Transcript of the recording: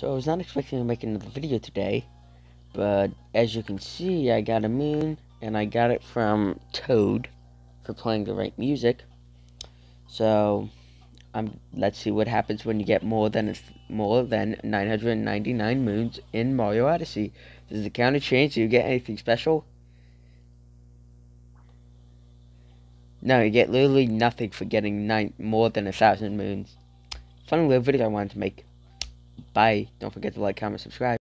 So I was not expecting to make another video today, but as you can see, I got a moon, and I got it from Toad for playing the right music. So, let's see what happens when you get more than more than 999 moons in Mario Odyssey. Does the counter change? Do you get anything special? No, you get literally nothing for getting nine more than a thousand moons. Funny little video I wanted to make. Bye. Don't forget to like, comment, subscribe.